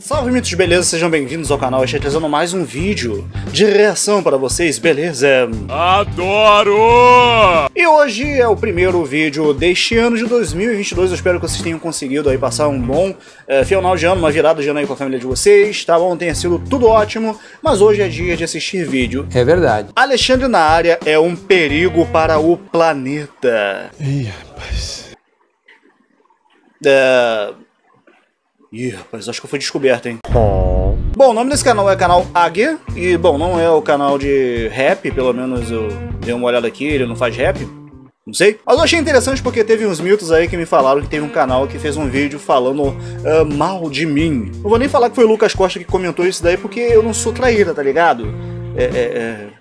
Salve mitos, beleza? Sejam bem-vindos ao canal. Estou trazendo mais um vídeo de reação para vocês, beleza? Adoro! E hoje é o primeiro vídeo deste ano de 2022. Eu espero que vocês tenham conseguido aí passar um bom é, final de ano, uma virada de ano aí com a família de vocês, tá bom? Tenha sido tudo ótimo, mas hoje é dia de assistir vídeo. É verdade. Alexandre na área é um perigo para o planeta. Ih, rapaz. É... Ih, rapaz, acho que foi descoberto, hein? Bom, o nome desse canal é canal Águia, e bom, não é o canal de rap, pelo menos eu dei uma olhada aqui, ele não faz rap, não sei. Mas eu achei interessante porque teve uns mitos aí que me falaram que teve um canal que fez um vídeo falando uh, mal de mim. Não vou nem falar que foi o Lucas Costa que comentou isso daí porque eu não sou traíra, tá ligado? É, é, é...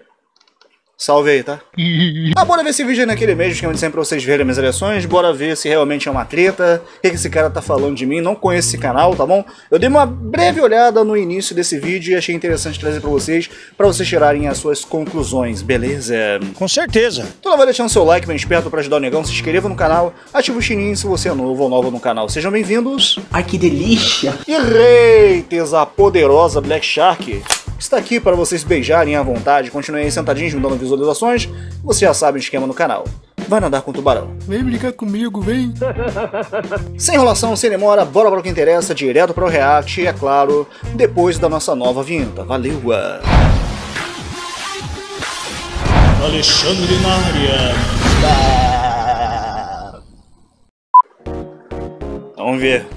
Salve aí, tá? ah, bora ver esse vídeo aí naquele mesmo esquema de sempre pra vocês verem minhas reações. Bora ver se realmente é uma treta. O que, que esse cara tá falando de mim. Não conheço esse canal, tá bom? Eu dei uma breve olhada no início desse vídeo e achei interessante trazer pra vocês, pra vocês tirarem as suas conclusões, beleza? Com certeza. Então vai deixando seu like bem esperto pra ajudar o negão, se inscreva no canal, ativa o sininho se você é novo ou nova no canal. Sejam bem-vindos. Ai, que delícia! E Reites, a poderosa Black Shark está aqui para vocês beijarem à vontade. Continuem aí sentadinhos, me dando visualizações. Você já sabe o esquema no canal. Vai nadar com o tubarão. Vem brincar comigo, vem. Sem enrolação, sem demora, bora para o que interessa, direto para o react, e é claro, depois da nossa nova vinheta. Valeu! Alexandre na área. Vamos ver.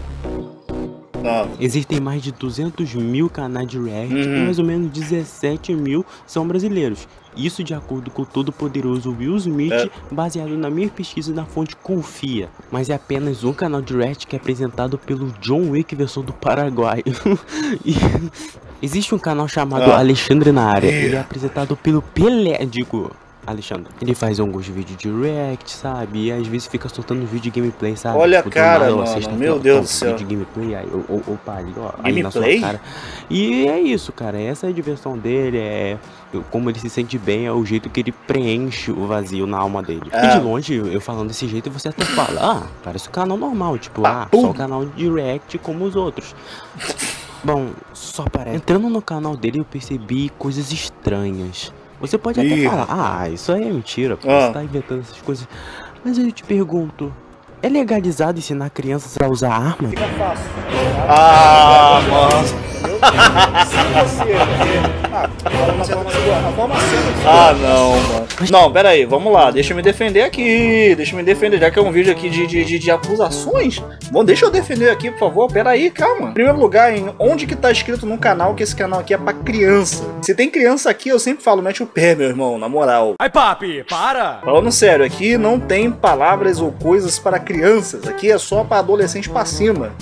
Existem mais de 200 mil canais de React Uhum. e mais ou menos 17 mil são brasileiros. Isso de acordo com o todo-poderoso Will Smith, É. baseado na minha pesquisa na fonte Confia. Mas é apenas um canal de React que é apresentado pelo John Wick, versão do Paraguai. E Existe um canal chamado Ah. Alexandre na área. Ih. Ele é apresentado pelo Pelé, digo, Alexandre. Ele faz alguns vídeos de React, sabe? E às vezes fica soltando vídeo de gameplay, sabe? Olha a do cara, ó, mano, meu ó, Deus pô, do céu. vídeo de gameplay, aí, opa, ali, ó, aí na sua Gameplay? cara. E é isso, cara. Essa é a diversão dele, é como ele se sente bem, é o jeito que ele preenche o vazio na alma dele. É. E de longe, eu falando desse jeito, você até fala, ah, parece um canal normal, tipo, ah, Papum. só um canal de react como os outros. Bom, só parece. Entrando no canal dele, eu percebi coisas estranhas. Você pode até Ih. falar, ah, isso aí é mentira, pô, Ah. você tá inventando essas coisas. Mas eu te pergunto, é legalizado ensinar crianças a usar arma? Ah, mano. Ah, não, mano. Não, pera aí, vamos lá. Deixa eu me defender aqui. Deixa eu me defender, já que é um vídeo aqui de, de, de, de acusações. Bom, deixa eu defender aqui, por favor. Pera aí, calma. Em primeiro lugar, em onde que tá escrito no canal que esse canal aqui é pra criança? Se tem criança aqui, eu sempre falo, mete o pé, meu irmão, na moral. Ai, papi, para! Falando sério, aqui não tem palavras ou coisas para crianças. Aqui é só para adolescente pra cima.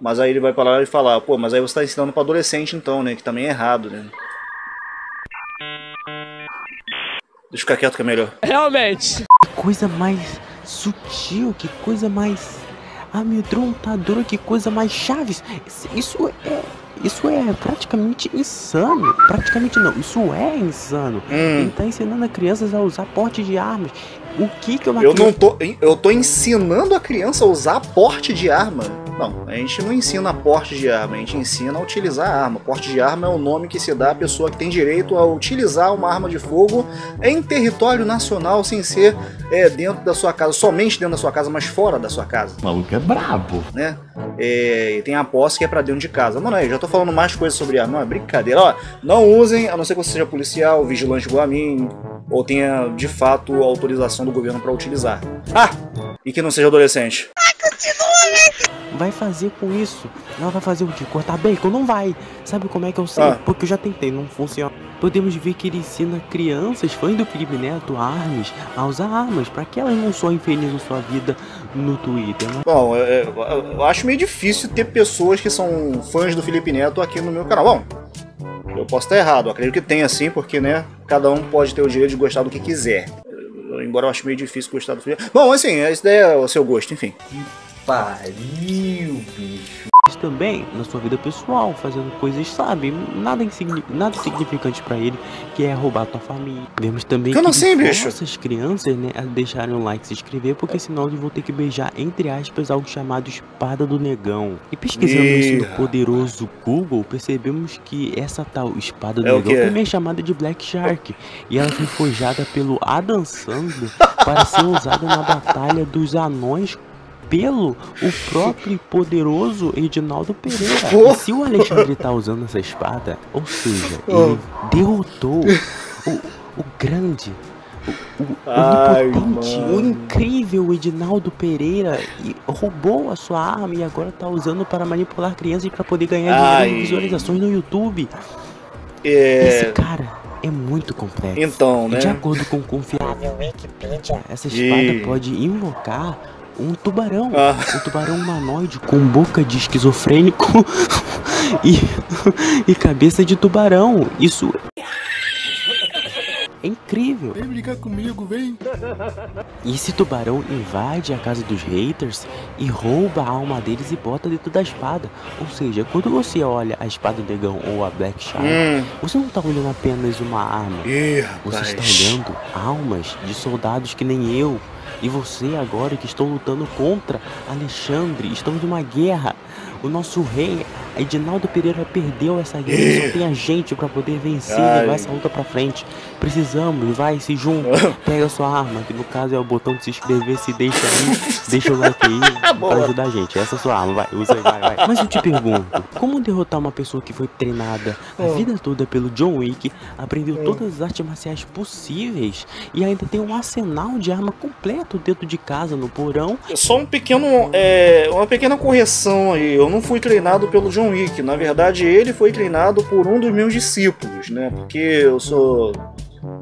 Mas aí ele vai pra lá e falar, pô, mas aí você tá ensinando pra adolescente então, né? Que também é errado, né? Deixa eu ficar quieto que é melhor. Realmente. Que coisa mais sutil, que coisa mais amedrontadora, que coisa mais chaves. Isso- é. Isso é praticamente insano. Praticamente não, isso é insano. Ele Hum, tá ensinando as crianças a usar porte de armas. O que que uma eu não criança... tô. Eu tô ensinando a criança a usar porte de arma. Não, a gente não ensina porte de arma, a gente ensina a utilizar a arma. Porte de arma é o nome que se dá à pessoa que tem direito a utilizar uma arma de fogo em território nacional sem ser é, dentro da sua casa, somente dentro da sua casa, mas fora da sua casa. O maluco é brabo. né? É, e tem a posse que é pra dentro de casa. Mano, aí, já tô falando mais coisas sobre arma. Não, é brincadeira. Ó, não usem, a não ser que você seja policial, vigilante igual a mim, ou tenha de fato autorização do governo pra utilizar. Ah! E que não seja adolescente. vai fazer com isso? Ela vai fazer o quê? Cortar bacon? Não vai. Sabe como é que eu sei? Ah. Porque eu já tentei, não funciona. Podemos ver que ele ensina crianças, fãs do Felipe Neto, armas, a usar armas, para que elas não só infernizam sua vida no Twitter. Mas Bom, eu, eu- eu acho meio difícil ter pessoas que são fãs do Felipe Neto aqui no meu canal. Bom, eu posso estar errado, eu acredito que tem assim, porque, né, cada um pode ter o direito de gostar do que quiser. Embora eu ache meio difícil gostar do Felipe Bom, assim, esse daí é o seu gosto, enfim. Pariu, bicho. Também na sua vida pessoal, fazendo coisas, sabe, nada, insigni nada significante para ele, que é roubar tua família. Vemos também que assim, ele bicho? força as crianças, né, a deixarem um like e se inscrever, porque senão eles vão ter que beijar, entre aspas, algo chamado espada do negão. E pesquisando isso no poderoso Google, percebemos que essa tal espada do É negão também é chamada de Black Shark. E ela foi forjada pelo Adam Sandler para ser usada na Batalha dos Anões pelo o próprio e poderoso Edinaldo Pereira. E se o Alexandre tá usando essa espada, ou seja, ele derrotou o, o grande, o, o Ai, onipotente, o mano. incrível Edinaldo Pereira e roubou a sua arma e agora tá usando para manipular crianças para poder ganhar Ai. dinheiro visualizações no YouTube. Esse É. cara é muito complexo. Então, E de né? acordo com o confiável Wikipedia, essa espada Ih. pode invocar um tubarão. Ah. Um tubarão humanoide com boca de esquizofrênico e, e cabeça de tubarão. Isso é incrível. Vem brincar comigo, vem. E esse tubarão invade a casa dos haters e rouba a alma deles e bota dentro da espada. Ou seja, quando você olha a espada do negão ou a Black Shark, Hum. você não tá olhando apenas uma arma. Ih, Você está olhando almas de soldados que nem eu. E você agora que estão lutando contra Alexandre. Estamos numa guerra. O nosso rei, Edinaldo Pereira, perdeu essa guerra. e Só tem a gente para poder vencer e Ai. levar essa luta pra frente. Precisamos, vai, se junta. Pega a sua arma, que no caso é o botão de se inscrever, se deixa aí. Deixa o like aí pra ajudar a gente. Essa é a sua arma, vai, usa aí, vai, vai. Mas eu te pergunto, como derrotar uma pessoa que foi treinada a Oh. vida toda pelo John Wick, aprendeu todas as artes marciais possíveis e ainda tem um arsenal de arma completo dentro de casa, no porão? Só um pequeno, é, uma pequena correção aí. Eu não fui treinado pelo John Wick. Na verdade, ele foi treinado por um dos meus discípulos, né? Porque eu sou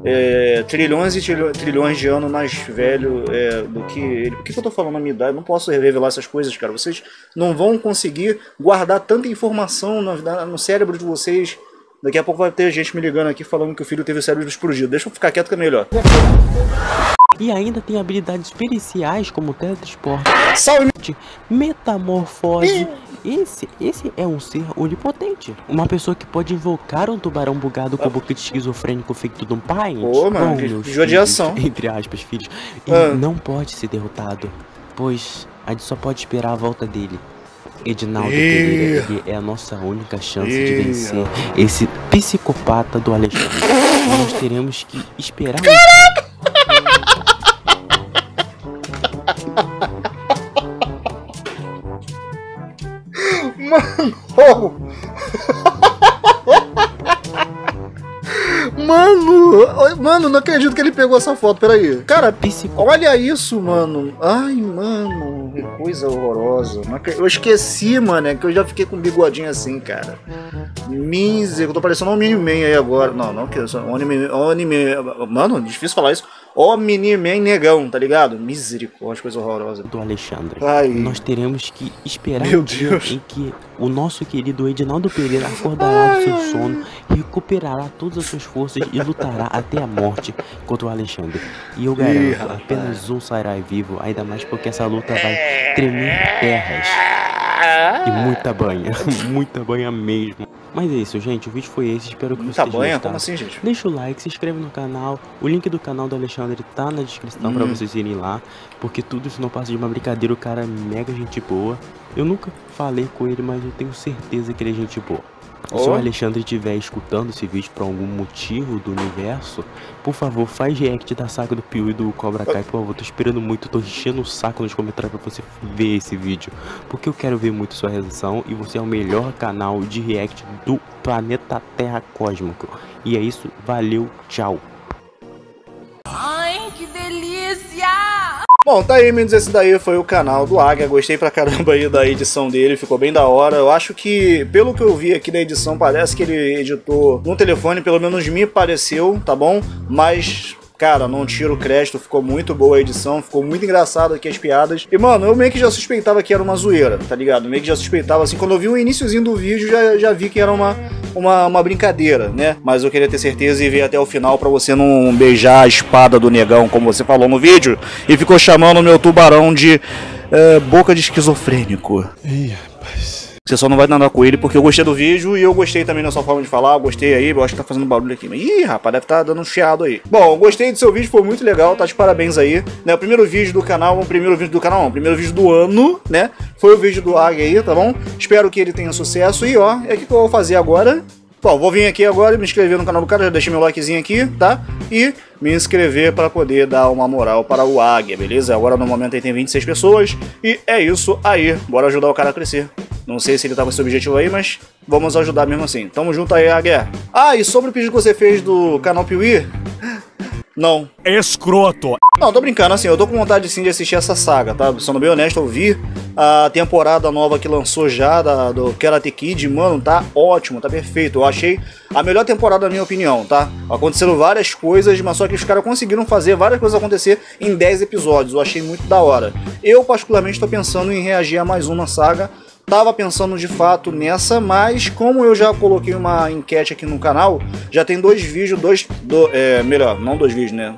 é, trilhões e trilhões de anos mais velho é, do que ele. Por que, que eu tô falando a minha idade? Eu não posso revelar essas coisas, cara. Vocês não vão conseguir guardar tanta informação no, no cérebro de vocês. Daqui a pouco vai ter gente me ligando aqui falando que o filho teve o cérebro explodido. Deixa eu ficar quieto que é melhor. E ainda tem habilidades periciais como teletransporte, Salve! metamorfose. Esse, esse é um ser onipotente. Uma pessoa que pode invocar um tubarão bugado com boca de esquizofrênico feito de um pai. Pô, mano, que- que judiação. Entre aspas, filhos. E Ah. não pode ser derrotado, pois a gente só pode esperar a volta dele. Edinaldo. Pereira, ele é a nossa única chance de vencer esse psicopata do Alexandre. Nós teremos que esperar um Oh. Mano, mano, não acredito que ele pegou essa foto, peraí. Cara, olha isso, mano. Ai, mano, que coisa horrorosa. Eu esqueci, mano, é que eu já fiquei com um bigodinho assim, cara. Miser, eu tô parecendo um Omni-Man aí agora. Não, não, que eu sou um anime, anime. Mano, difícil falar isso. Omni-Man negão, tá ligado? Misericórdia, coisa horrorosa. do Alexandre. Ai. Nós teremos que esperar Meu Deus. em que o nosso querido Edinaldo Pereira acordará do seu sono, recuperará todas as suas forças e lutará até a morte contra o Alexandre. E eu garanto, rapaz. apenas um sairá vivo, ainda mais porque essa luta vai tremer terras. E muita banha, muita banha mesmo. Mas é isso, gente. O vídeo foi esse. Espero que Muita vocês tenham banha? gostado. Como assim, gente? Deixa o like, se inscreve no canal. O link do canal do Alexandre tá na descrição pra Hum. vocês irem lá. Porque tudo isso não passa de uma brincadeira. O cara é mega gente boa. Eu nunca falei com ele, mas eu tenho certeza que ele é gente boa. Se o. Alexandre estiver escutando esse vídeo por algum motivo do universo, por favor, faz react da saga do Piu e do Cobra Kai, por favor. Tô esperando muito, tô enchendo o saco nos comentários pra você ver esse vídeo. Porque eu quero ver muito sua reação e você é o melhor canal de react do planeta Terra Cósmico. E é isso, valeu, tchau. Bom, tá aí, meninos, esse daí foi o canal do Águia. Gostei pra caramba aí da edição dele, ficou bem da hora. Eu acho que, pelo que eu vi aqui da edição, parece que ele editou no telefone, pelo menos me pareceu, tá bom? Mas. Cara, não tiro crédito, ficou muito boa a edição, ficou muito engraçado aqui as piadas. E, mano, eu meio que já suspeitava que era uma zoeira, tá ligado? Meio que já suspeitava, assim, quando eu vi o iníciozinho do vídeo, já, já vi que era uma, uma, uma brincadeira, né? Mas eu queria ter certeza e ver até o final pra você não beijar a espada do negão, como você falou no vídeo, e ficou chamando meu tubarão de eh, boca de esquizofrênico. Ih. Você só não vai nadar com ele porque eu gostei do vídeo e eu gostei também da sua forma de falar. Gostei aí, eu acho que tá fazendo barulho aqui. Ih, rapaz, deve tá dando um chiado aí. Bom, gostei do seu vídeo, foi muito legal, tá de parabéns aí. Né, o primeiro vídeo do canal, o primeiro vídeo do canal, não, o primeiro vídeo do ano, né? Foi o vídeo do Águia aí, tá bom? Espero que ele tenha sucesso. E ó, é o que eu vou fazer agora. Bom, vou vir aqui agora e me inscrever no canal do cara, já deixei meu likezinho aqui, tá? E me inscrever para poder dar uma moral para o Águia, beleza? Agora no momento aí tem 26 pessoas e é isso aí, bora ajudar o cara a crescer. Não sei se ele tá com esse objetivo aí, mas vamos ajudar mesmo assim. Tamo junto aí, Águia. Ah, e sobre o pedido que você fez do canal Piuí, não. Escroto. Não, tô brincando, assim, eu tô com vontade sim de assistir essa saga, tá? Sendo bem honesto, eu vi a temporada nova que lançou já da, do Karate Kid, mano, tá ótimo, tá perfeito. Eu achei a melhor temporada na minha opinião, tá? Aconteceram várias coisas, mas só que os caras conseguiram fazer várias coisas acontecer em 10 episódios. Eu achei muito da hora. Eu, particularmente, tô pensando em reagir a mais uma saga tava pensando de fato nessa, mas como eu já coloquei uma enquete aqui no canal, já tem dois vídeos, dois, do, é, melhor, não dois vídeos, né?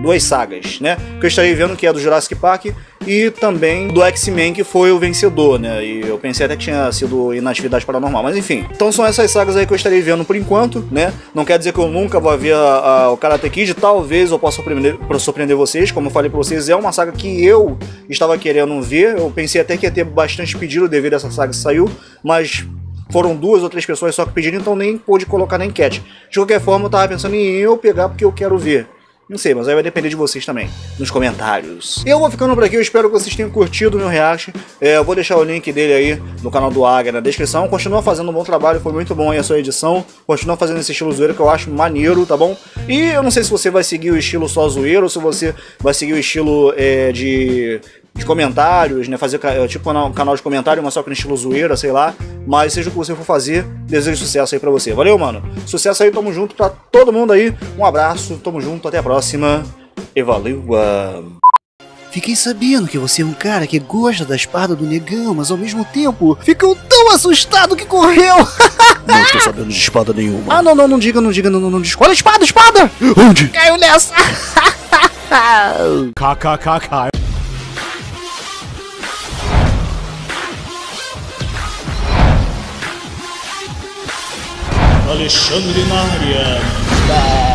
Duas sagas, né? Que eu estarei vendo que é do Jurassic Park e também do X-Men que foi o vencedor, né? E eu pensei até que tinha sido Inatividade Paranormal, mas enfim. Então são essas sagas aí que eu estarei vendo por enquanto, né? Não quer dizer que eu nunca vou ver a, a, o Karate Kid, talvez eu possa surpreender, surpreender vocês, como eu falei pra vocês, é uma saga que eu estava querendo ver, eu pensei até que ia ter bastante pedido devido a essa saga que saiu, mas foram duas ou três pessoas só que pediram, então nem pude colocar na enquete. De qualquer forma, eu tava pensando em eu pegar porque eu quero ver. Não sei, mas aí vai depender de vocês também, nos comentários. Eu vou ficando por aqui, eu espero que vocês tenham curtido o meu react. É, eu vou deixar o link dele aí no canal do Águia na descrição. Continua fazendo um bom trabalho, foi muito bom aí a sua edição. Continua fazendo esse estilo zoeiro que eu acho maneiro, tá bom? E eu não sei se você vai seguir o estilo só zoeiro ou se você vai seguir o estilo é, de de comentários, né? Fazer tipo um canal de comentário, mas só que no estilo zoeira, sei lá. Mas seja o que você for fazer, desejo sucesso aí pra você. Valeu, mano. Sucesso aí, tamo junto pra todo mundo aí. Um abraço, tamo junto, até a próxima. E valeu. Uh... Fiquei sabendo que você é um cara que gosta da espada do negão, mas ao mesmo tempo ficou tão assustado que correu. não estou sabendo de espada nenhuma. Ah, não, não, não diga, não diga, não, não, não diga. Olha a espada, espada! Onde? Caiu nessa. KKKK. Alexandre na área.